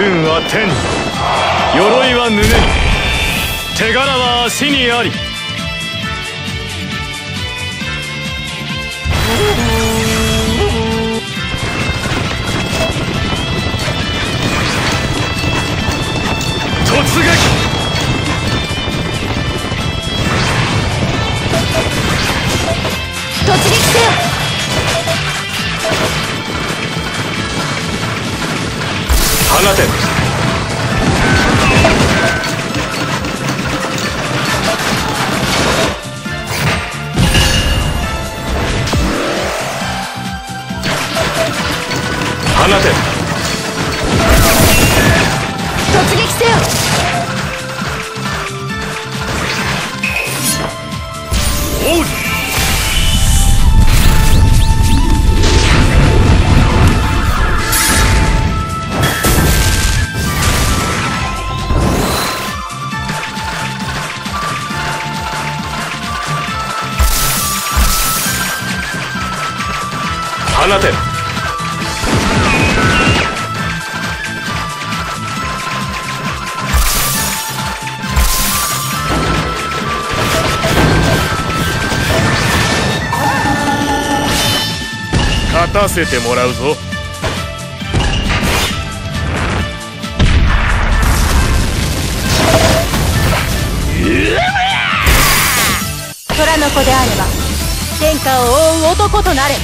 運は天。に鎧は胸。に手柄は足にあり。突撃。突撃せよ。放て。放て。突撃せよ。放て。勝たせてもらうぞ。虎の子であれば天下を覆う男となれ。